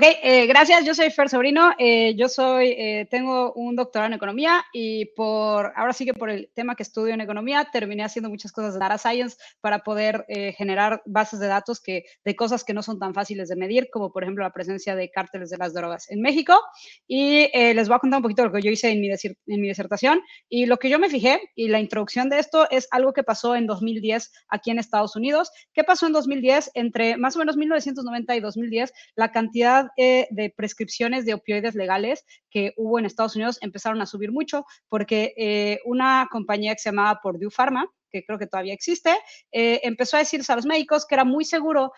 Ok, eh, gracias. Yo soy Fer Sobrino. Eh, yo soy, eh, tengo un doctorado en economía y por, ahora sí que por el tema que estudio en economía, terminé haciendo muchas cosas de data science para poder generar bases de datos que, de cosas que no son tan fáciles de medir, como por ejemplo la presencia de cárteles de las drogas en México. Y les voy a contar un poquito lo que yo hice en mi, en mi disertación. Y lo que yo me fijé, y la introducción de esto, es algo que pasó en 2010 aquí en Estados Unidos. ¿Qué pasó en 2010? Entre más o menos 1990 y 2010, la cantidad de prescripciones de opioides legales que hubo en Estados Unidos empezaron a subir mucho porque eh, una compañía que se llamaba Purdue Pharma, que creo que todavía existe, eh, empezó a decirse a los médicos que era muy seguro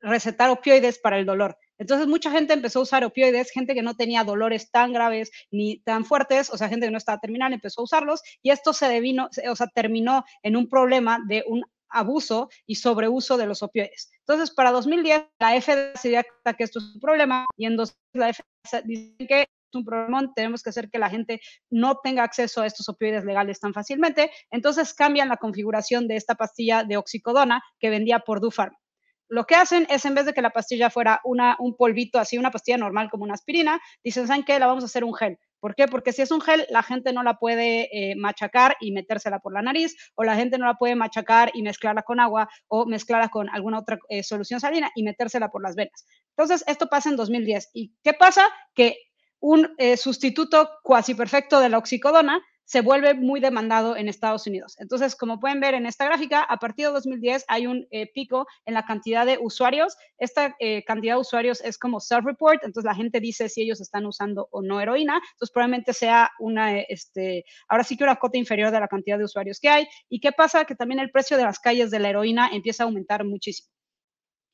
recetar opioides para el dolor. Entonces mucha gente empezó a usar opioides, gente que no tenía dolores tan graves ni tan fuertes, o sea, gente que no estaba terminal empezó a usarlos y esto se devino, o sea, terminó en un problema de un abuso y sobreuso de los opioides. Entonces, para 2010, la FDA se dio que esto es un problema y en 2010 la FDA dice que es un problema, tenemos que hacer que la gente no tenga acceso a estos opioides legales tan fácilmente. Entonces, cambian la configuración de esta pastilla de oxicodona que vendía por Dufar. Lo que hacen es, en vez de que la pastilla fuera una, un polvito así, una pastilla normal como una aspirina, dicen, ¿saben qué? La vamos a hacer un gel. ¿Por qué? Porque si es un gel, la gente no la puede eh, machacar y metérsela por la nariz, o la gente no la puede machacar y mezclarla con agua, o mezclarla con alguna otra eh, solución salina y metérsela por las venas. Entonces, esto pasa en 2010. ¿Y qué pasa? Que un eh, sustituto cuasi perfecto de la oxicodona se vuelve muy demandado en Estados Unidos. Entonces, como pueden ver en esta gráfica, a partir de 2010 hay un eh, pico en la cantidad de usuarios. Esta eh, cantidad de usuarios es como self-report, entonces la gente dice si ellos están usando o no heroína. Entonces, probablemente sea una, este, ahora sí que una cota inferior de la cantidad de usuarios que hay. ¿Y qué pasa? Que también el precio de las calles de la heroína empieza a aumentar muchísimo.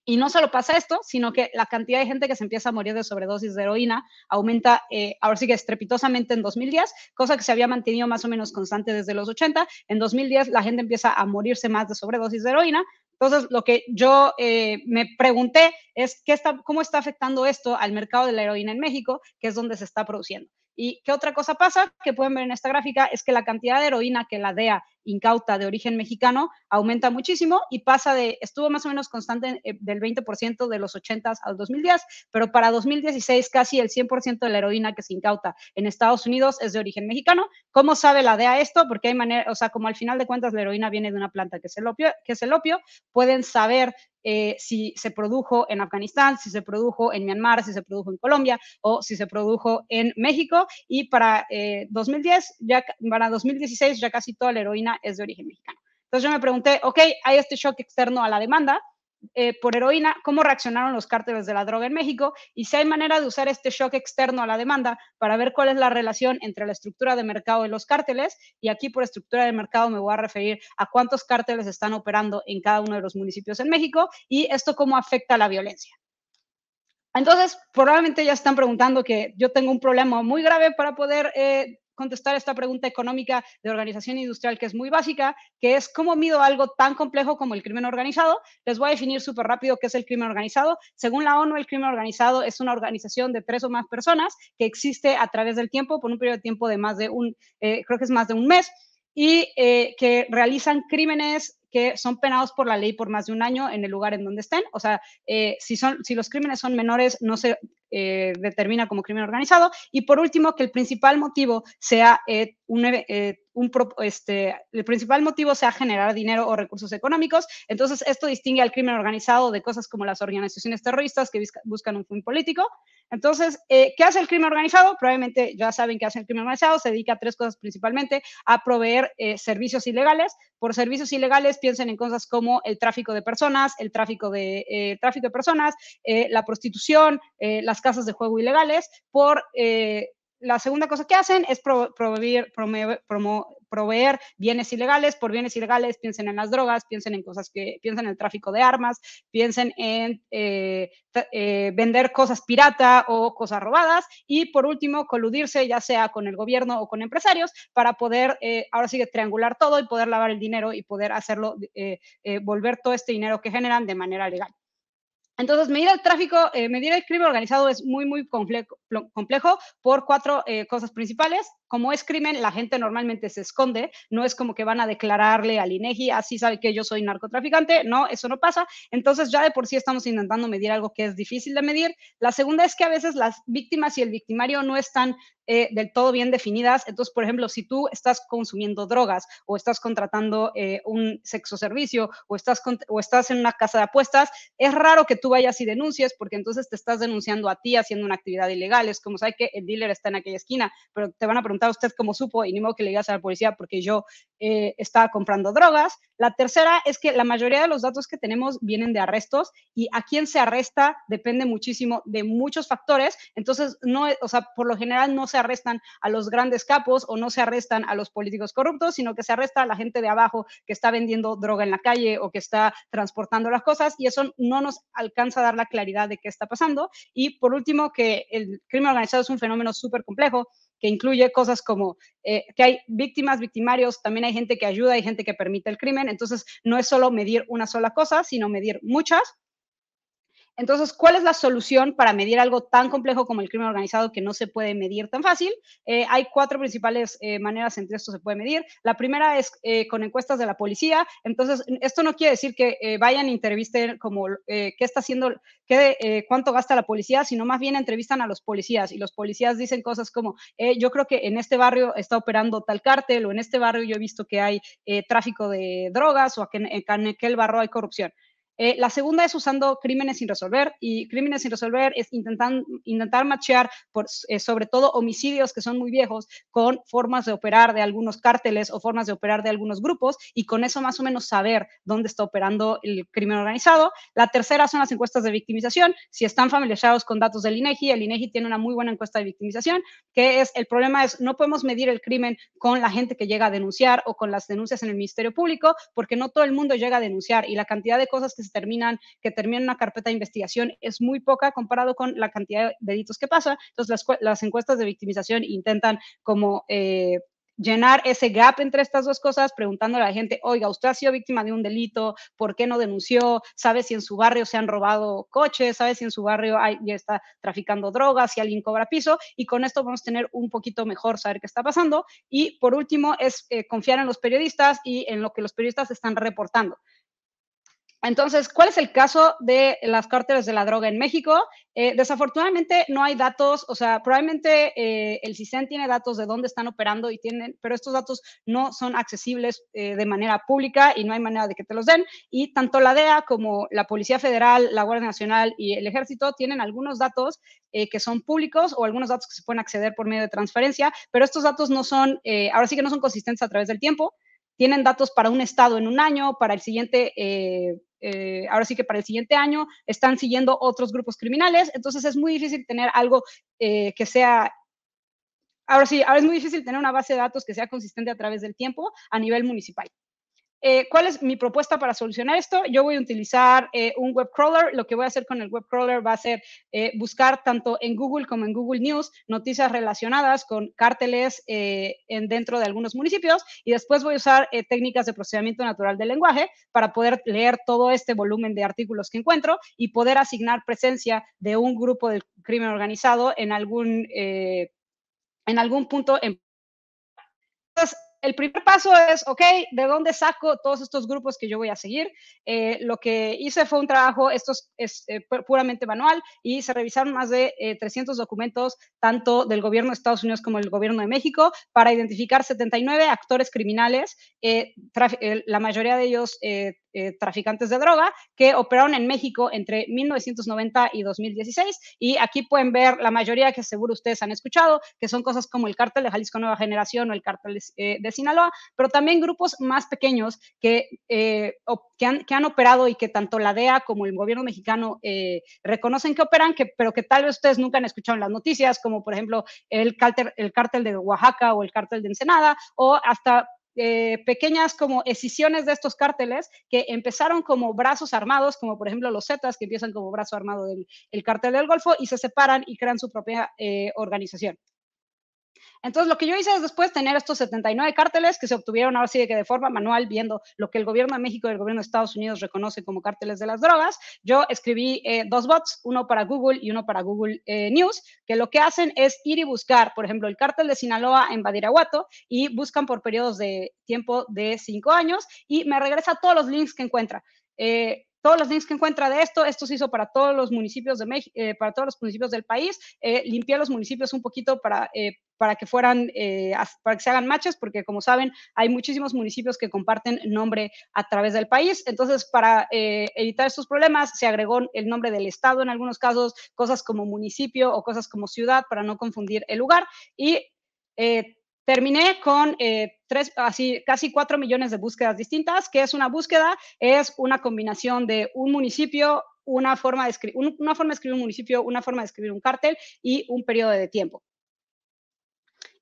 Y no solo pasa esto, sino que la cantidad de gente que se empieza a morir de sobredosis de heroína aumenta, eh, ahora sí que estrepitosamente en 2010, cosa que se había mantenido más o menos constante desde los 80. En 2010 la gente empieza a morirse más de sobredosis de heroína. Entonces, lo que yo eh, me pregunté es ¿qué está, cómo está afectando esto al mercado de la heroína en México, que es donde se está produciendo. ¿Y qué otra cosa pasa? Que pueden ver en esta gráfica es que la cantidad de heroína que la DEA incauta de origen mexicano aumenta muchísimo y pasa de, estuvo más o menos constante eh, del 20% de los 80 al 2010, pero para 2016 casi el 100% de la heroína que se incauta en Estados Unidos es de origen mexicano. ¿Cómo sabe la DEA esto? Porque hay manera, o sea, como al final de cuentas la heroína viene de una planta que es el opio, que es el opio pueden saber eh, si se produjo en Afganistán, si se produjo en Myanmar, si se produjo en Colombia o si se produjo en México. Y para 2010, eh, ya para 2016 ya casi toda la heroína es de origen mexicano. Entonces yo me pregunté, ok, hay este shock externo a la demanda, eh, por heroína, cómo reaccionaron los cárteles de la droga en México y si hay manera de usar este shock externo a la demanda para ver cuál es la relación entre la estructura de mercado y los cárteles. Y aquí por estructura de mercado me voy a referir a cuántos cárteles están operando en cada uno de los municipios en México y esto cómo afecta la violencia. Entonces, probablemente ya están preguntando que yo tengo un problema muy grave para poder eh, contestar esta pregunta económica de organización industrial que es muy básica, que es cómo mido algo tan complejo como el crimen organizado. Les voy a definir súper rápido qué es el crimen organizado. Según la ONU, el crimen organizado es una organización de tres o más personas que existe a través del tiempo, por un periodo de tiempo de más de un, eh, creo que es más de un mes, y eh, que realizan crímenes que son penados por la ley por más de un año en el lugar en donde estén. O sea, eh, si, son, si los crímenes son menores, no se eh, determina como crimen organizado. Y por último, que el principal motivo sea eh, un, un este, el principal motivo sea generar dinero o recursos económicos. Entonces, esto distingue al crimen organizado de cosas como las organizaciones terroristas que buscan un fin político. Entonces, ¿qué hace el crimen organizado? Probablemente ya saben qué hace el crimen organizado. Se dedica a tres cosas principalmente, a proveer servicios ilegales. Por servicios ilegales piensen en cosas como el tráfico de personas, el tráfico de, tráfico de personas, la prostitución, las casas de juego ilegales por eh, la segunda cosa que hacen es proveer, proveer, bienes ilegales. Por bienes ilegales piensen en las drogas, piensen en cosas que, piensen en el tráfico de armas, piensen en eh, eh, vender cosas pirata o cosas robadas. Y por último, coludirse ya sea con el gobierno o con empresarios para poder, ahora sí triangular todo y poder lavar el dinero y poder hacerlo, volver todo este dinero que generan de manera legal. Entonces, medir el tráfico, eh, medir el crimen organizado es muy, muy complejo, por cuatro eh, cosas principales. Como es crimen, la gente normalmente se esconde, no es como que van a declararle al INEGI, así sabe que yo soy narcotraficante, no, eso no pasa. Entonces ya de por sí estamos intentando medir algo que es difícil de medir. La segunda es que a veces las víctimas y el victimario no están eh, del todo bien definidas. Entonces, por ejemplo, si tú estás consumiendo drogas o estás contratando eh, un sexo servicio o estás, o estás en una casa de apuestas, es raro que tú vayas y denuncies porque entonces te estás denunciando a ti haciendo una actividad ilegal. Es como sabe que el dealer está en aquella esquina, pero te van a preguntar a usted cómo supo y ni modo que le digas a la policía porque yo eh, estaba comprando drogas. La tercera es que la mayoría de los datos que tenemos vienen de arrestos y a quién se arresta depende muchísimo de muchos factores. Entonces, no, o sea, por lo general no se arrestan a los grandes capos o no se arrestan a los políticos corruptos, sino que se arresta a la gente de abajo que está vendiendo droga en la calle o que está transportando las cosas y eso no nos alcanza a dar la claridad de qué está pasando. Y por último, que el crimen organizado es un fenómeno súper complejo que incluye cosas como eh, que hay víctimas, victimarios, también hay gente que ayuda, hay gente que permite el crimen. Entonces, no es solo medir una sola cosa, sino medir muchas entonces, ¿cuál es la solución para medir algo tan complejo como el crimen organizado que no se puede medir tan fácil? Eh, hay cuatro principales eh, maneras en que esto se puede medir. La primera es eh, con encuestas de la policía. Entonces, esto no quiere decir que vayan a entrevistar como qué está haciendo, qué, cuánto gasta la policía, sino más bien entrevistan a los policías y los policías dicen cosas como, yo creo que en este barrio está operando tal cártel o en este barrio yo he visto que hay tráfico de drogas o que en aquel barrio hay corrupción. Eh, la segunda es usando crímenes sin resolver y crímenes sin resolver es intentar, intentar machear por, eh, sobre todo homicidios que son muy viejos con formas de operar de algunos cárteles o formas de operar de algunos grupos y con eso más o menos saber dónde está operando el crimen organizado. La tercera son las encuestas de victimización. Si están familiarizados con datos del INEGI, el INEGI tiene una muy buena encuesta de victimización, que es el problema es no podemos medir el crimen con la gente que llega a denunciar o con las denuncias en el Ministerio Público porque no todo el mundo llega a denunciar y la cantidad de cosas que se terminan, que terminan una carpeta de investigación es muy poca comparado con la cantidad de delitos que pasa. Entonces, las, encuestas de victimización intentan como eh, llenar ese gap entre estas dos cosas, preguntándole a la gente, oiga, usted ha sido víctima de un delito, ¿por qué no denunció? ¿Sabe si en su barrio se han robado coches? ¿Sabe si en su barrio hay, ya está traficando drogas? ¿Si alguien cobra piso? Y con esto vamos a tener un poquito mejor saber qué está pasando. Y por último, es eh, confiar en los periodistas y en lo que los periodistas están reportando. Entonces, ¿cuál es el caso de las cárteles de la droga en México? Eh, desafortunadamente no hay datos, o sea, probablemente eh, el CISEN tiene datos de dónde están operando y tienen, pero estos datos no son accesibles eh, de manera pública y no hay manera de que te los den. Y tanto la DEA como la Policía Federal, la Guardia Nacional y el Ejército tienen algunos datos que son públicos o algunos datos que se pueden acceder por medio de transferencia, pero estos datos no son, ahora sí que no son consistentes a través del tiempo tienen datos para un estado en un año, para el siguiente, eh, ahora sí que para el siguiente año están siguiendo otros grupos criminales, entonces es muy difícil tener algo eh, que sea, ahora sí, ahora es muy difícil tener una base de datos que sea consistente a través del tiempo a nivel municipal. Eh, ¿Cuál es mi propuesta para solucionar esto? Yo voy a utilizar eh, un web crawler. Lo que voy a hacer con el web crawler va a ser eh, buscar tanto en Google como en Google News noticias relacionadas con cárteles en, dentro de algunos municipios y después voy a usar técnicas de procesamiento natural del lenguaje para poder leer todo este volumen de artículos que encuentro y poder asignar presencia de un grupo del crimen organizado en algún, en algún punto. En el primer paso es, ok, ¿de dónde saco todos estos grupos que yo voy a seguir? Eh, lo que hice fue un trabajo, esto es, eh, puramente manual, y se revisaron más de 300 eh, documentos, tanto del gobierno de Estados Unidos como del gobierno de México, para identificar 79 actores criminales, la mayoría de ellos eh, traficantes de droga que operaron en México entre 1990 y 2016. Y aquí pueden ver la mayoría que seguro ustedes han escuchado, que son cosas como el cártel de Jalisco Nueva Generación o el cártel de, eh, Sinaloa, pero también grupos más pequeños que, eh, que, han, que, han, operado y que tanto la DEA como el gobierno mexicano reconocen que operan, que, pero que tal vez ustedes nunca han escuchado en las noticias, como por ejemplo el cártel, el cártel de Oaxaca o el cártel de Ensenada, o hasta eh, pequeñas como escisiones de estos cárteles que empezaron como brazos armados, como por ejemplo los Zetas, que empiezan como brazo armado del el del Golfo y se separan y crean su propia eh, organización. Entonces, lo que yo hice es después tener estos 79 cárteles que se obtuvieron ahora sí de que de forma manual, viendo lo que el gobierno de México y el gobierno de Estados Unidos reconoce como cárteles de las drogas. Yo escribí eh, dos bots, uno para Google y uno para Google eh, News, que lo que hacen es ir y buscar, por ejemplo, el cártel de Sinaloa en Badiraguato y buscan por periodos de tiempo de cinco años y me regresa todos los links que encuentra. Eh, todos los links que encuentra de esto, esto se hizo para todos los municipios de México, eh, para todos los municipios del país. Eh, limpié los municipios un poquito para, eh, para que fueran, eh, para que se hagan matches, porque como saben, hay muchísimos municipios que comparten nombre a través del país. Entonces, para evitar estos problemas, se agregó el nombre del estado en algunos casos, cosas como municipio o cosas como ciudad para no confundir el lugar. Y Terminé con eh, tres, así, casi cuatro millones de búsquedas distintas. ¿Qué es una búsqueda? Es una combinación de un municipio, una forma de una forma de escribir un municipio, una forma de escribir un cártel y un periodo de tiempo.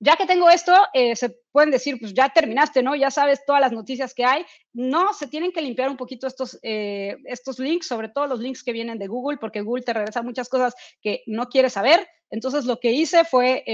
Ya que tengo esto, eh, se pueden decir, pues ya terminaste, ¿no? Ya sabes todas las noticias que hay. No, se tienen que limpiar un poquito estos, eh, estos links, sobre todo los links que vienen de Google, porque Google te regresa muchas cosas que no quieres saber. Entonces, lo que hice fue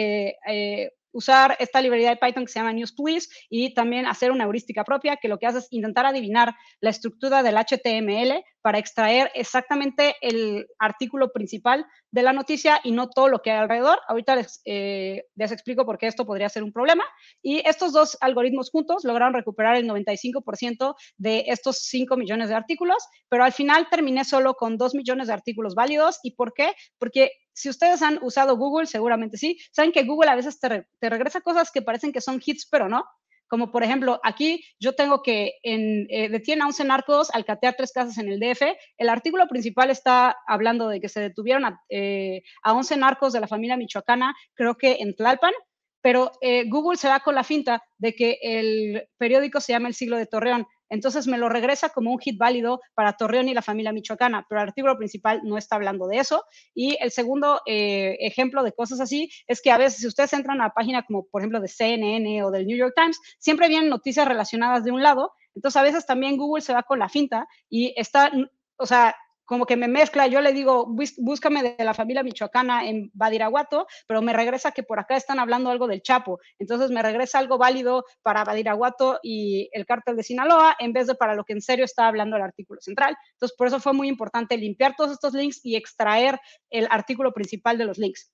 usar esta librería de Python que se llama NewsPlease y también hacer una heurística propia que lo que hace es intentar adivinar la estructura del HTML para extraer exactamente el artículo principal de la noticia y no todo lo que hay alrededor. Ahorita les, eh, les explico por qué esto podría ser un problema. Y estos dos algoritmos juntos lograron recuperar el 95% de estos 5 millones de artículos, pero al final terminé solo con 2 millones de artículos válidos. ¿Y por qué? Porque si ustedes han usado Google, seguramente sí, saben que Google a veces te, regresa cosas que parecen que son hits, pero no. Como por ejemplo, aquí yo tengo que en, eh, detiene a 11 narcos al catear tres casas en el DF. El artículo principal está hablando de que se detuvieron a, eh, a 11 narcos de la familia michoacana, creo que en Tlalpan, pero eh, Google se va con la finta de que el periódico se llama El Siglo de Torreón. Entonces me lo regresa como un hit válido para Torreón y la familia michoacana, pero el artículo principal no está hablando de eso. Y el segundo eh, ejemplo de cosas así es que a veces si ustedes entran a una página como por ejemplo de CNN o del New York Times, siempre vienen noticias relacionadas de un lado. Entonces a veces también Google se va con la finta y está, o sea, como que me mezcla, yo le digo, búscame de la familia michoacana en Badiraguato, pero me regresa que por acá están hablando algo del Chapo, entonces me regresa algo válido para Badiraguato y el cártel de Sinaloa, en vez de para lo que en serio está hablando el artículo central. Entonces, por eso fue muy importante limpiar todos estos links y extraer el artículo principal de los links.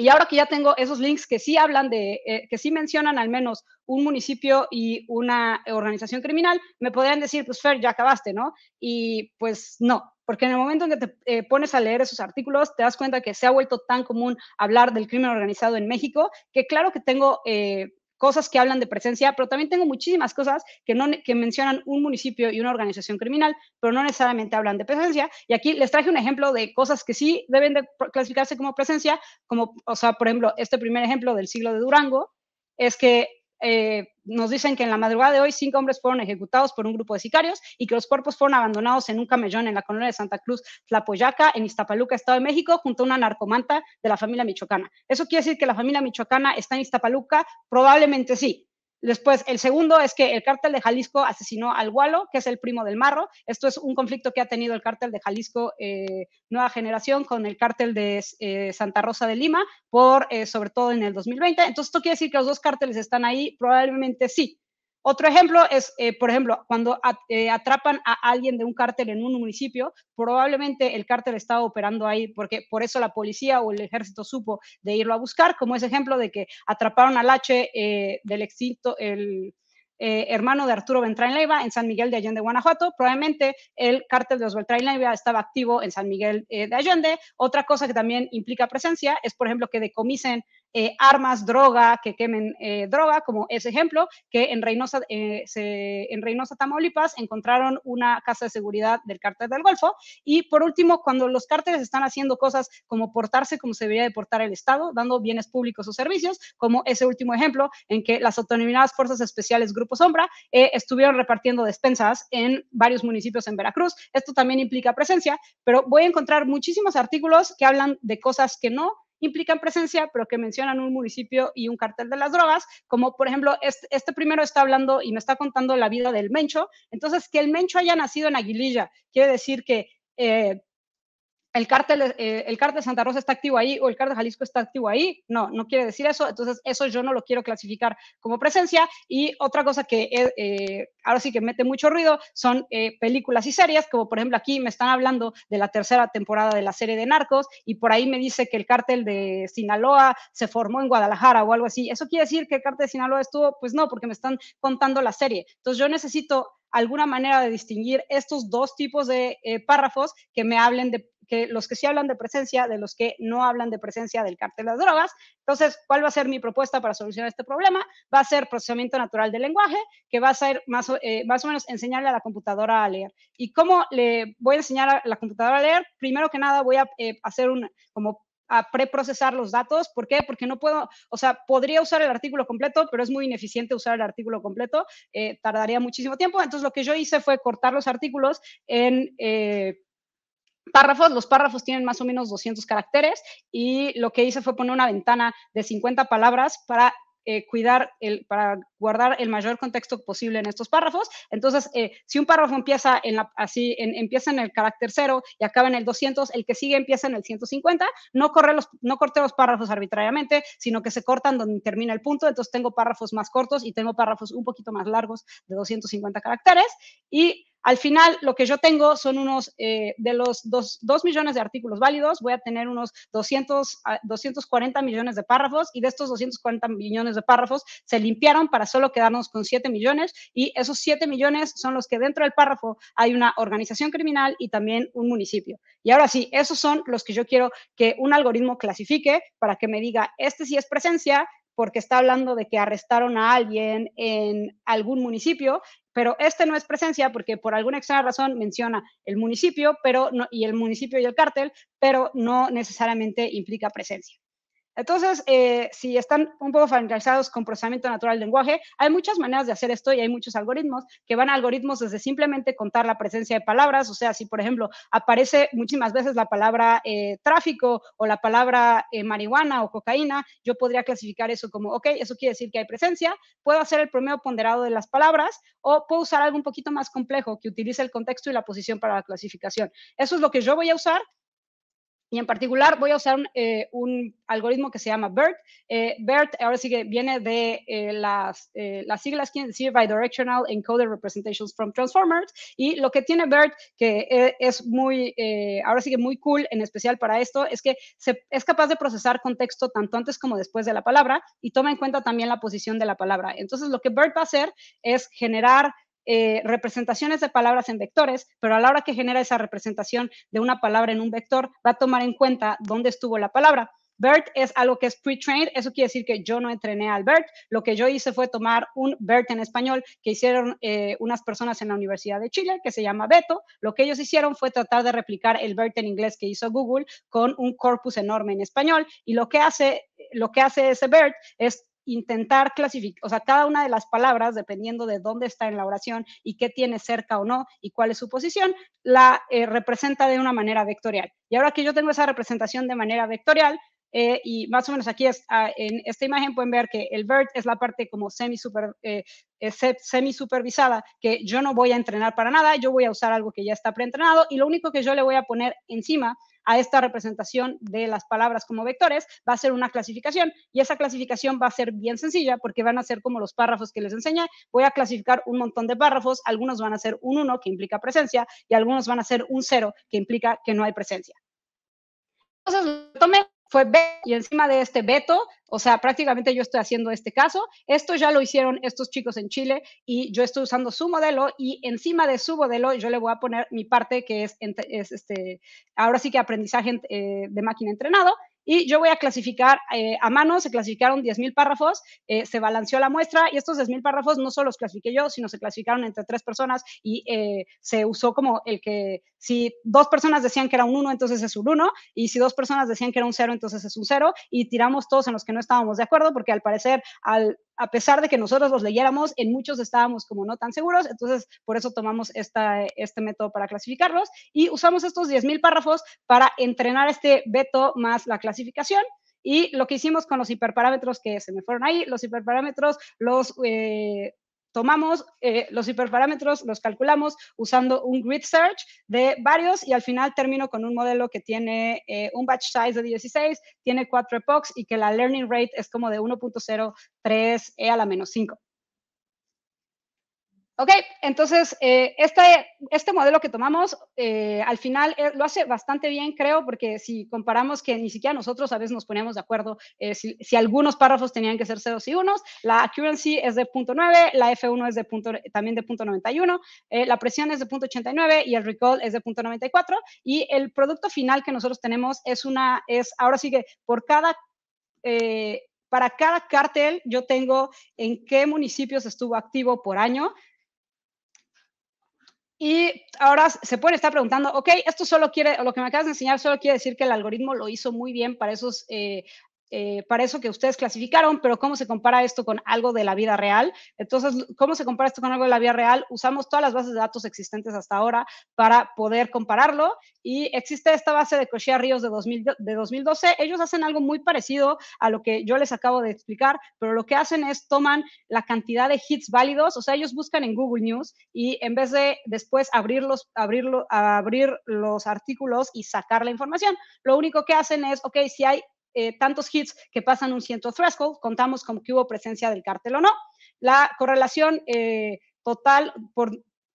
Y ahora que ya tengo esos links que sí hablan de, eh, que sí mencionan al menos un municipio y una organización criminal, me podrían decir, pues Fer, ya acabaste, ¿no? Y pues no, porque en el momento en que te eh, pones a leer esos artículos, te das cuenta que se ha vuelto tan común hablar del crimen organizado en México, que claro que tengo eh, cosas que hablan de presencia, pero también tengo muchísimas cosas que, no, que mencionan un municipio y una organización criminal, pero no necesariamente hablan de presencia. Y aquí les traje un ejemplo de cosas que sí deben de clasificarse como presencia, como, o sea, por ejemplo, este primer ejemplo del siglo de Durango, es que eh, nos dicen que en la madrugada de hoy cinco hombres fueron ejecutados por un grupo de sicarios y que los cuerpos fueron abandonados en un camellón en la colonia de Santa Cruz, Tlapoyaca, en Iztapaluca, Estado de México, junto a una narcomanta de la familia michoacana. ¿Eso quiere decir que la familia michoacana está en Iztapaluca? Probablemente sí. Después, el segundo es que el cártel de Jalisco asesinó al Gualo, que es el primo del Marro. Esto es un conflicto que ha tenido el cártel de Jalisco eh, Nueva Generación con el cártel de eh, Santa Rosa de Lima, por, eh, sobre todo en el 2020. Entonces, esto quiere decir que los dos cárteles están ahí, probablemente sí. Otro ejemplo es, eh, por ejemplo, cuando eh, atrapan a alguien de un cártel en un municipio, probablemente el cártel estaba operando ahí porque por eso la policía o el ejército supo de irlo a buscar, como ese ejemplo de que atraparon al H eh, del extinto, el hermano de Arturo Beltrán Leiva en San Miguel de Allende, Guanajuato. Probablemente el cártel de los Beltrán Leiva estaba activo en San Miguel de Allende. Otra cosa que también implica presencia es, por ejemplo, que decomisen eh, armas, droga, que quemen eh, droga, como ese ejemplo, que en Reynosa, eh, en Reynosa, Tamaulipas, encontraron una casa de seguridad del cártel del Golfo. Y por último, cuando los cárteles están haciendo cosas como portarse como se debería de portar el Estado, dando bienes públicos o servicios, como ese último ejemplo, en que las autonominadas Fuerzas Especiales Grupo Sombra estuvieron repartiendo despensas en varios municipios en Veracruz. Esto también implica presencia, pero voy a encontrar muchísimos artículos que hablan de cosas que no implican presencia, pero que mencionan un municipio y un cartel de las drogas, como por ejemplo, este, este, primero está hablando y me está contando la vida del Mencho. Entonces, que el Mencho haya nacido en Aguililla, quiere decir que... Eh, el cártel, eh, el cártel de Santa Rosa está activo ahí o el cártel de Jalisco está activo ahí. No, no quiere decir eso. Entonces, eso yo no lo quiero clasificar como presencia. Y otra cosa que eh, eh, ahora sí que mete mucho ruido son películas y series, como por ejemplo aquí me están hablando de la tercera temporada de la serie de Narcos y por ahí me dice que el cártel de Sinaloa se formó en Guadalajara o algo así. ¿Eso quiere decir que el cártel de Sinaloa estuvo? Pues no, porque me están contando la serie. Entonces, yo necesito alguna manera de distinguir estos dos tipos de párrafos que me hablen de que los que sí hablan de presencia, de los que no hablan de presencia del cártel de drogas. Entonces, ¿cuál va a ser mi propuesta para solucionar este problema? Va a ser procesamiento natural del lenguaje, que va a ser más, eh, más o menos enseñarle a la computadora a leer. ¿Y cómo le voy a enseñar a la computadora a leer? Primero que nada, voy a eh, hacer un, como a preprocesar los datos. ¿Por qué? Porque no puedo, o sea, podría usar el artículo completo, pero es muy ineficiente usar el artículo completo, eh, tardaría muchísimo tiempo. Entonces, lo que yo hice fue cortar los artículos en párrafos, los párrafos tienen más o menos 200 caracteres y lo que hice fue poner una ventana de 50 palabras para eh, cuidar, el, para guardar el mayor contexto posible en estos párrafos. Entonces, eh, si un párrafo empieza en la, así, empieza en el carácter 0 y acaba en el 200, el que sigue empieza en el 150, no, corre los, no corté los párrafos arbitrariamente, sino que se cortan donde termina el punto. Entonces, tengo párrafos más cortos y tengo párrafos un poquito más largos de 250 caracteres. Y al final, lo que yo tengo son unos, eh, de los 2 millones de artículos válidos, voy a tener unos 200, 240 ah, millones de párrafos y de estos 240 millones de párrafos se limpiaron para solo quedarnos con 7 millones y esos 7 millones son los que dentro del párrafo hay una organización criminal y también un municipio. Y ahora sí, esos son los que yo quiero que un algoritmo clasifique para que me diga, este sí es presencia, porque está hablando de que arrestaron a alguien en algún municipio, pero este no es presencia porque por alguna extraña razón menciona el municipio pero no, y el municipio y el cártel, pero no necesariamente implica presencia. Entonces, eh, si están un poco familiarizados con procesamiento natural del lenguaje, hay muchas maneras de hacer esto y hay muchos algoritmos que van a algoritmos desde simplemente contar la presencia de palabras, o sea, si por ejemplo aparece muchísimas veces la palabra eh, tráfico o la palabra eh, marihuana o cocaína, yo podría clasificar eso como, ok, eso quiere decir que hay presencia, puedo hacer el promedio ponderado de las palabras o puedo usar algo un poquito más complejo que utilice el contexto y la posición para la clasificación. Eso es lo que yo voy a usar y en particular voy a usar un, eh, algoritmo que se llama BERT. Eh, BERT ahora sí que viene de eh, las, las siglas quieren decir Bidirectional Encoded Representations from Transformers. Y lo que tiene BERT, que es muy, ahora sí que muy cool, en especial para esto, es que es capaz de procesar contexto tanto antes como después de la palabra y toma en cuenta también la posición de la palabra. Entonces, lo que BERT va a hacer es generar eh, representaciones de palabras en vectores, pero a la hora que genera esa representación de una palabra en un vector, va a tomar en cuenta dónde estuvo la palabra. BERT es algo que es pre-trained, eso quiere decir que yo no entrené al BERT. Lo que yo hice fue tomar un BERT en español que hicieron eh, unas personas en la Universidad de Chile, que se llama Beto. Lo que ellos hicieron fue tratar de replicar el BERT en inglés que hizo Google con un corpus enorme en español. Y lo que hace, lo que hace ese BERT es intentar clasificar, o sea, cada una de las palabras, dependiendo de dónde está en la oración y qué tiene cerca o no y cuál es su posición, la eh, representa de una manera vectorial. Y ahora que yo tengo esa representación de manera vectorial, eh, y más o menos aquí es, ah, en esta imagen pueden ver que el BERT es la parte como semi, eh, semi supervisada que yo no voy a entrenar para nada, yo voy a usar algo que ya está preentrenado y lo único que yo le voy a poner encima a esta representación de las palabras como vectores va a ser una clasificación y esa clasificación va a ser bien sencilla porque van a ser como los párrafos que les enseñé. Voy a clasificar un montón de párrafos, algunos van a ser un 1 que implica presencia y algunos van a ser un 0 que implica que no hay presencia. Entonces, tomé fue B y encima de este veto, o sea, prácticamente yo estoy haciendo este caso. Esto ya lo hicieron estos chicos en Chile y yo estoy usando su modelo y encima de su modelo yo le voy a poner mi parte que es, es este, ahora sí que aprendizaje eh, de máquina entrenado y yo voy a clasificar eh, a mano, se clasificaron 10.000 párrafos, eh, se balanceó la muestra y estos 10.000 párrafos no solo los clasifiqué yo, sino se clasificaron entre tres personas y eh, se usó como el que si dos personas decían que era un 1, entonces es un 1, y si dos personas decían que era un 0, entonces es un 0, y tiramos todos en los que no estábamos de acuerdo, porque al parecer al a pesar de que nosotros los leyéramos, en muchos estábamos como no tan seguros, entonces por eso tomamos esta, este método para clasificarlos y usamos estos 10.000 párrafos para entrenar este veto más la clasificación. Y lo que hicimos con los hiperparámetros que se me fueron ahí, los hiperparámetros los... Eh, tomamos eh, los hiperparámetros, los calculamos usando un grid search de varios y al final termino con un modelo que tiene eh, un batch size de 16, tiene cuatro epochs y que la learning rate es como de 1.03 e a la menos 5. Ok, entonces eh, este, este modelo que tomamos eh, al final eh, lo hace bastante bien, creo, porque si comparamos que ni siquiera nosotros a veces nos poníamos de acuerdo si, si, algunos párrafos tenían que ser ceros y unos, la accuracy es de 0.9, la F1 es de punto, también de 0.91, la presión es de 0.89 y el recall es de 0.94 y el producto final que nosotros tenemos es una, es ahora sí que por cada para cada cártel yo tengo en qué municipios estuvo activo por año, y ahora se pueden estar preguntando, ok, esto solo quiere, lo que me acabas de enseñar solo quiere decir que el algoritmo lo hizo muy bien para esos eh, eh, para eso que ustedes clasificaron, pero ¿cómo se compara esto con algo de la vida real? Entonces, ¿cómo se compara esto con algo de la vida real? Usamos todas las bases de datos existentes hasta ahora para poder compararlo y existe esta base de Cochea Ríos de, 2000, de 2012. Ellos hacen algo muy parecido a lo que yo les acabo de explicar, pero lo que hacen es toman la cantidad de hits válidos, o sea, ellos buscan en Google News y en vez de después abrirlos, abrirlo, abrir los artículos y sacar la información, lo único que hacen es, ok, si hay eh, tantos hits que pasan un ciento threshold, contamos como que hubo presencia del cártel o no. La correlación eh, total por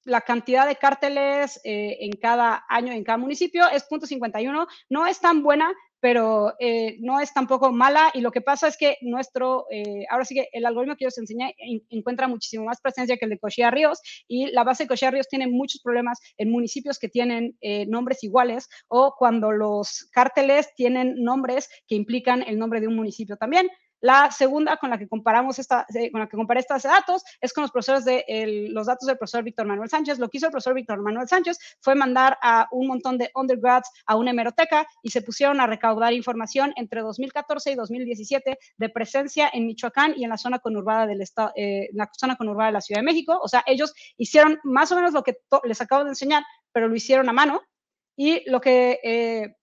la cantidad de cárteles eh, en cada año, en cada municipio, es 0.51. No es tan buena, pero eh, no es tampoco mala y lo que pasa es que nuestro, eh, ahora sí que el algoritmo que yo os enseñé encuentra muchísimo más presencia que el de Cochea Ríos y la base de Cochea Ríos tiene muchos problemas en municipios que tienen eh, nombres iguales o cuando los cárteles tienen nombres que implican el nombre de un municipio también. La segunda con la que comparamos esta, eh, con la que comparé estos datos es con los profesores de los datos del profesor Víctor Manuel Sánchez. Lo que hizo el profesor Víctor Manuel Sánchez fue mandar a un montón de undergrads a una hemeroteca y se pusieron a recaudar información entre 2014 y 2017 de presencia en Michoacán y en la zona conurbada del estado, eh, la zona conurbada de la Ciudad de México. O sea, ellos hicieron más o menos lo que les acabo de enseñar, pero lo hicieron a mano. Y lo que eh,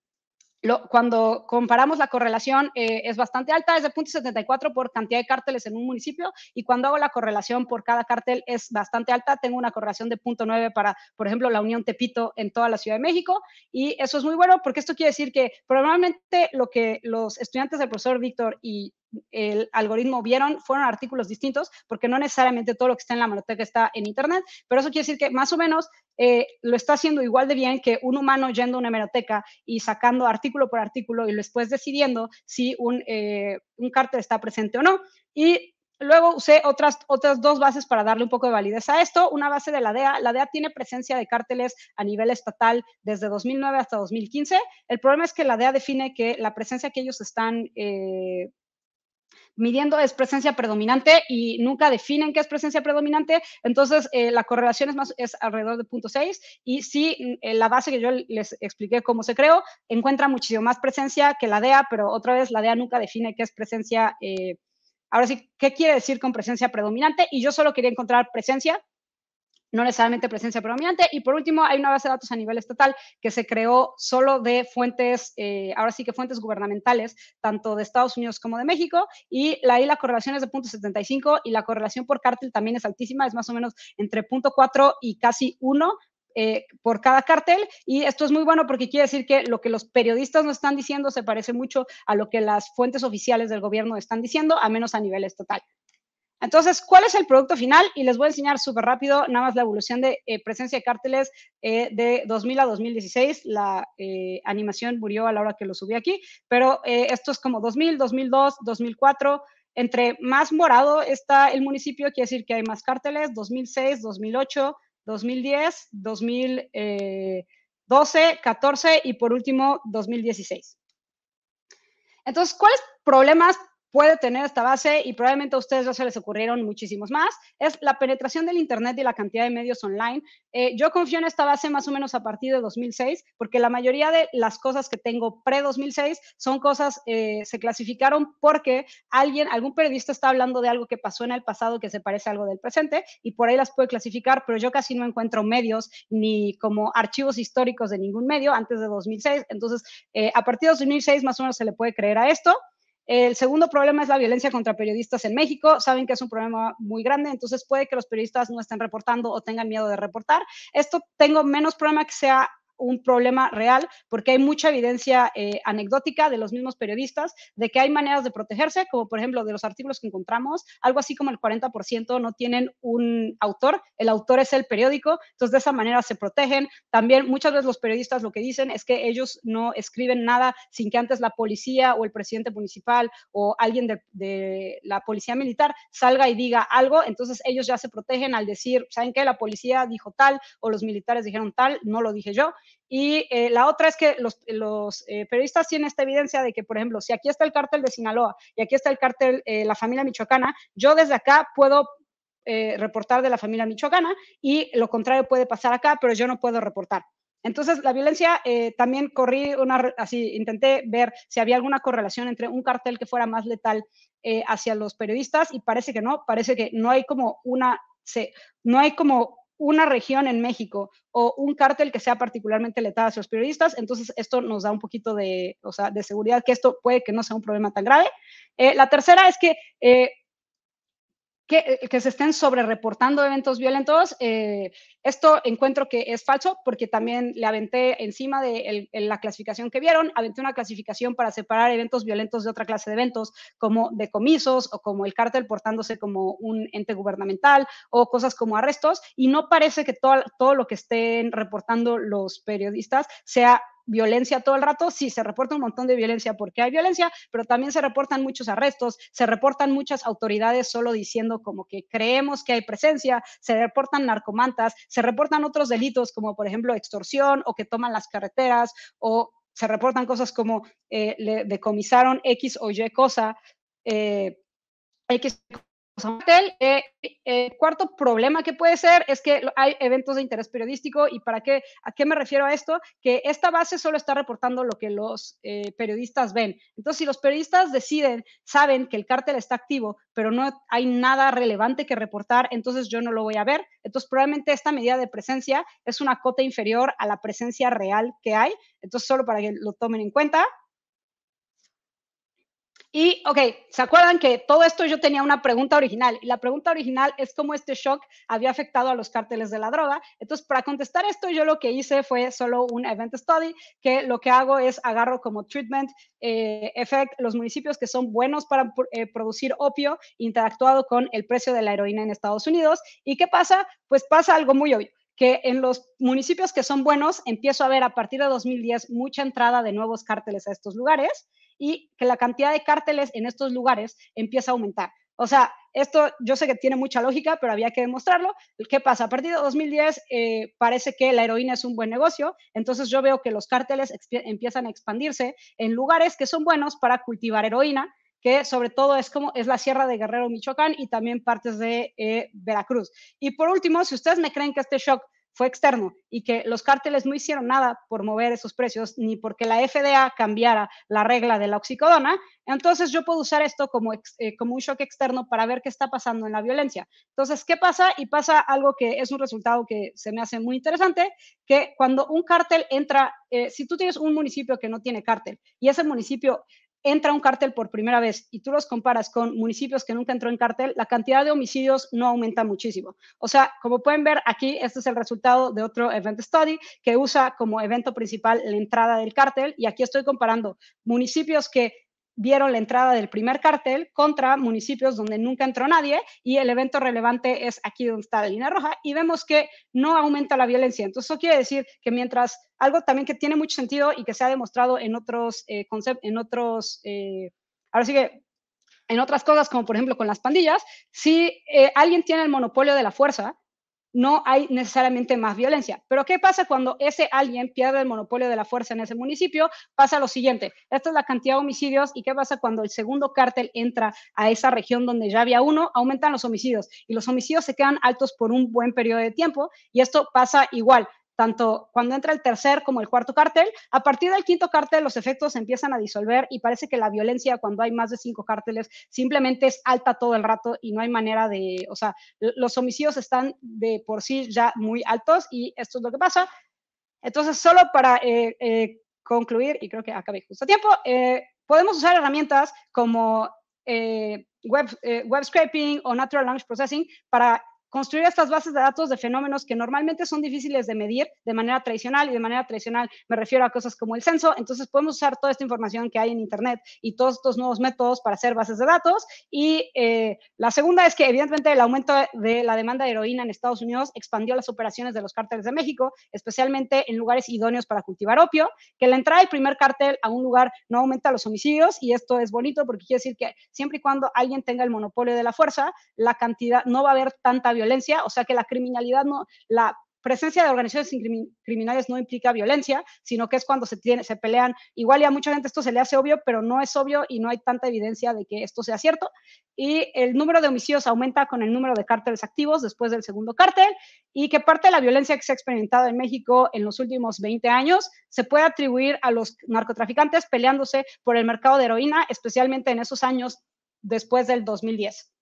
cuando comparamos la correlación eh, es bastante alta, es de 0.74 por cantidad de cárteles en un municipio y cuando hago la correlación por cada cártel es bastante alta, tengo una correlación de 0.9 para, por ejemplo, la Unión Tepito en toda la Ciudad de México y eso es muy bueno porque esto quiere decir que probablemente lo que los estudiantes del profesor Víctor y el algoritmo vieron fueron artículos distintos, porque no necesariamente todo lo que está en la manoteca está en Internet, pero eso quiere decir que más o menos eh, lo está haciendo igual de bien que un humano yendo a una hemeroteca y sacando artículo por artículo y después decidiendo si un, eh, un cártel está presente o no. Y luego usé otras, otras dos bases para darle un poco de validez a esto. Una base de la DEA. La DEA tiene presencia de cárteles a nivel estatal desde 2009 hasta 2015. El problema es que la DEA define que la presencia que ellos están eh, midiendo es presencia predominante y nunca definen qué es presencia predominante, entonces eh, la correlación es, más, es alrededor de 0.6 y sí, eh, la base que yo les expliqué cómo se creó, encuentra muchísimo más presencia que la DEA, pero otra vez la DEA nunca define qué es presencia, eh, ahora sí, ¿qué quiere decir con presencia predominante? Y yo solo quería encontrar presencia, no necesariamente presencia predominante. Y por último, hay una base de datos a nivel estatal que se creó solo de fuentes, eh, ahora sí que fuentes gubernamentales, tanto de Estados Unidos como de México, y ahí la correlación es de 0.75 y la correlación por cártel también es altísima, es más o menos entre 0.4 y casi 1 eh, por cada cartel. Y esto es muy bueno porque quiere decir que lo que los periodistas nos están diciendo se parece mucho a lo que las fuentes oficiales del gobierno están diciendo, a menos a nivel estatal. Entonces, ¿cuál es el producto final? Y les voy a enseñar súper rápido nada más la evolución de eh, presencia de cárteles eh, de 2000 a 2016. La eh, animación murió a la hora que lo subí aquí, pero esto es como 2000, 2002, 2004. Entre más morado está el municipio, quiere decir que hay más cárteles, 2006, 2008, 2010, 2012, 14 y por último 2016. Entonces, ¿cuáles problemas puede tener esta base y probablemente a ustedes ya se les ocurrieron muchísimos más, es la penetración del Internet y la cantidad de medios online. Eh, yo confío en esta base más o menos a partir de 2006, porque la mayoría de las cosas que tengo pre-2006 son cosas, eh, se clasificaron porque alguien, algún periodista está hablando de algo que pasó en el pasado que se parece a algo del presente y por ahí las puede clasificar, pero yo casi no encuentro medios ni como archivos históricos de ningún medio antes de 2006. Entonces, eh, a partir de 2006 más o menos se le puede creer a esto. El segundo problema es la violencia contra periodistas en México. Saben que es un problema muy grande, entonces puede que los periodistas no estén reportando o tengan miedo de reportar. Esto tengo menos problema que sea un problema real porque hay mucha evidencia eh, anecdótica de los mismos periodistas de que hay maneras de protegerse, como por ejemplo de los artículos que encontramos, algo así como el 40% no tienen un autor, el autor es el periódico, entonces de esa manera se protegen. También muchas veces los periodistas lo que dicen es que ellos no escriben nada sin que antes la policía o el presidente municipal o alguien de, de la policía militar salga y diga algo, entonces ellos ya se protegen al decir, ¿saben qué? La policía dijo tal o los militares dijeron tal, no lo dije yo. Y eh, la otra es que los, eh, periodistas tienen esta evidencia de que, por ejemplo, si aquí está el cártel de Sinaloa y aquí está el cártel, eh, la familia michoacana, yo desde acá puedo reportar de la familia michoacana y lo contrario puede pasar acá, pero yo no puedo reportar. Entonces, la violencia, también corrí una, así, intenté ver si había alguna correlación entre un cartel que fuera más letal hacia los periodistas y parece que no, parece que no hay como una, se, no hay como una región en México o un cártel que sea particularmente letal hacia los periodistas, entonces esto nos da un poquito de, o sea, de seguridad que esto puede que no sea un problema tan grave. Eh, la tercera es que eh, eh, que, se estén sobre reportando eventos violentos. Eh, esto encuentro que es falso porque también le aventé encima de la clasificación que vieron, aventé una clasificación para separar eventos violentos de otra clase de eventos, como decomisos o como el cártel portándose como un ente gubernamental o cosas como arrestos, y no parece que todo, todo lo que estén reportando los periodistas sea violencia todo el rato, sí, se reporta un montón de violencia porque hay violencia, pero también se reportan muchos arrestos, se reportan muchas autoridades solo diciendo como que creemos que hay presencia, se reportan narcomantas, se reportan otros delitos como por ejemplo extorsión o que toman las carreteras o se reportan cosas como eh, le decomisaron X o Y cosa, eh, X eh, el cuarto problema que puede ser es que hay eventos de interés periodístico y para qué, a qué me refiero a esto, que esta base solo está reportando lo que los eh, periodistas ven. Entonces, si los periodistas deciden, saben que el cártel está activo, pero no hay nada relevante que reportar, entonces yo no lo voy a ver. Entonces, probablemente esta medida de presencia es una cota inferior a la presencia real que hay. Entonces, solo para que lo tomen en cuenta. Y, ok, ¿se acuerdan que todo esto yo tenía una pregunta original? Y la pregunta original es cómo este shock había afectado a los cárteles de la droga. Entonces, para contestar esto, yo lo que hice fue solo un event study, que lo que hago es agarro como treatment eh, effect los municipios que son buenos para eh, producir opio interactuado con el precio de la heroína en Estados Unidos. ¿Y qué pasa? Pues pasa algo muy obvio que en los municipios que son buenos empiezo a ver a partir de 2010 mucha entrada de nuevos cárteles a estos lugares y que la cantidad de cárteles en estos lugares empieza a aumentar. O sea, esto yo sé que tiene mucha lógica, pero había que demostrarlo. ¿Qué pasa? A partir de 2010 eh, parece que la heroína es un buen negocio, entonces yo veo que los cárteles empiezan a expandirse en lugares que son buenos para cultivar heroína, que sobre todo es como es la Sierra de Guerrero, Michoacán y también partes de eh, Veracruz. Y por último, si ustedes me creen que este shock fue externo y que los cárteles no hicieron nada por mover esos precios ni porque la FDA cambiara la regla de la oxicodona, entonces yo puedo usar esto como, eh, como un shock externo para ver qué está pasando en la violencia. Entonces, ¿qué pasa? Y pasa algo que es un resultado que se me hace muy interesante, que cuando un cártel entra, eh, si tú tienes un municipio que no tiene cártel y ese municipio entra un cártel por primera vez y tú los comparas con municipios que nunca entró en cártel, la cantidad de homicidios no aumenta muchísimo. O sea, como pueden ver aquí, este es el resultado de otro event study que usa como evento principal la entrada del cártel y aquí estoy comparando municipios que vieron la entrada del primer cartel contra municipios donde nunca entró nadie y el evento relevante es aquí donde está la línea roja y vemos que no aumenta la violencia. Entonces, eso quiere decir que mientras algo también que tiene mucho sentido y que se ha demostrado en otros eh, conceptos, en otros, eh, ahora sí que en otras cosas, como por ejemplo con las pandillas, si eh, alguien tiene el monopolio de la fuerza, no hay necesariamente más violencia. Pero ¿qué pasa cuando ese alguien pierde el monopolio de la fuerza en ese municipio? Pasa lo siguiente, esta es la cantidad de homicidios y ¿qué pasa cuando el segundo cártel entra a esa región donde ya había uno? Aumentan los homicidios y los homicidios se quedan altos por un buen periodo de tiempo y esto pasa igual tanto cuando entra el tercer como el cuarto cártel. A partir del quinto cártel, los efectos empiezan a disolver y parece que la violencia cuando hay más de cinco cárteles simplemente es alta todo el rato y no hay manera de, o sea, los homicidios están de por sí ya muy altos y esto es lo que pasa. Entonces, solo para eh, eh, concluir, y creo que acabé justo a tiempo, eh, podemos usar herramientas como web, web scraping o natural language processing para construir estas bases de datos de fenómenos que normalmente son difíciles de medir de manera tradicional y de manera tradicional me refiero a cosas como el censo. Entonces podemos usar toda esta información que hay en Internet y todos estos nuevos métodos para hacer bases de datos. Y eh, la segunda es que evidentemente el aumento de la demanda de heroína en Estados Unidos expandió las operaciones de los cárteles de México, especialmente en lugares idóneos para cultivar opio, que la entrada del primer cártel a un lugar no aumenta los homicidios y esto es bonito porque quiere decir que siempre y cuando alguien tenga el monopolio de la fuerza, la cantidad, no va a haber tanta violencia violencia, o sea que la criminalidad no, la presencia de organizaciones criminales no implica violencia, sino que es cuando se, tiene, se pelean. Igual y a mucha gente esto se le hace obvio, pero no es obvio y no hay tanta evidencia de que esto sea cierto. Y el número de homicidios aumenta con el número de cárteles activos después del segundo cártel y que parte de la violencia que se ha experimentado en México en los últimos 20 años se puede atribuir a los narcotraficantes peleándose por el mercado de heroína, especialmente en esos años después del 2010.